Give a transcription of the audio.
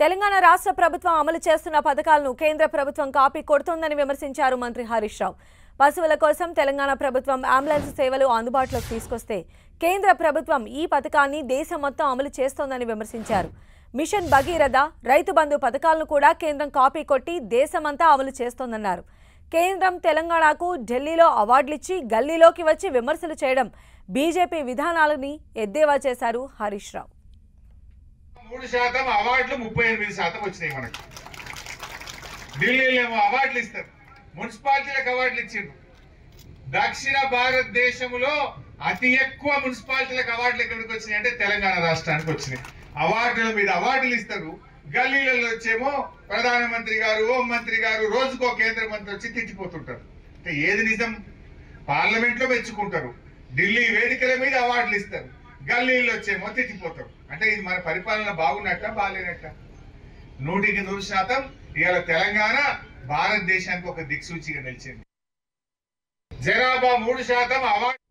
తెలంగాణ రాష్ట్ర ప్రభుత్వం అమలు చేస్తున్న పథకాలను కేంద్ర ప్రభుత్వం కాపీ కొడుతోందని విమర్శించారు మంత్రి హరీష్ రావు. పశువుల కోసం తెలంగాణ ప్రభుత్వం అంబులెన్స్ సేవలు అందుబాటులోకి తీసుకొస్తే కేంద్ర ప్రభుత్వం ఈ పథకాన్ని దేశం మొత్తం అమలు చేస్తోందని విమర్శించారు. మిషన్ భగీరథ రైతు బంధు పథకాలను కూడా కేంద్రం కాపీ కొట్టి దేశమంతా అమలు చేస్తోందన్నారు. కేంద్రం తెలంగాణకు ఢిల్లీలో అవార్డులిచ్చి గల్లీలోకి వచ్చి విమర్శలు చేయడం బీజేపీ విధానాలని ఎద్దేవా చేశారు హరీష్ రావు. పదకొండు శాతం అవార్డులు ముప్పై ఎనిమిది శాతం వచ్చినాయి మనకు. ఢిల్లీలో ఏమో అవార్డులు ఇస్తారు. మున్సిపాలిటీలకు అవార్డులు ఇచ్చిండ్రు. దక్షిణ భారతదేశంలో అతి ఎక్కువ మున్సిపాలిటీలకు అవార్డులు ఎక్కడికి వచ్చినాయి అంటే తెలంగాణ రాష్ట్రానికి వచ్చినాయి. అవార్డుల మీద అవార్డులు ఇస్తారు. గల్లీలలో వచ్చేమో ప్రధానమంత్రి గారు హోం మంత్రి గారు రోజుకో కేంద్ర మంత్రి వచ్చి తిట్టిపోతుంటారు. అంటే ఏది నిజం? పార్లమెంట్లో మెచ్చుకుంటారు. ఢిల్లీ వేదికల మీద అవార్డులు ఇస్తారు. గల్లీల్లో వచ్చేమో తెచ్చిపోతాం అంటే ఇది మన పరిపాలన బాగున్నట్ట బాగాలేనట్ట? నూటికి నూరు శాతం ఇవాళ తెలంగాణ భారతదేశానికి ఒక దిక్సూచిగా నిలిచింది. జనాభా మూడు శాతం అవార్డు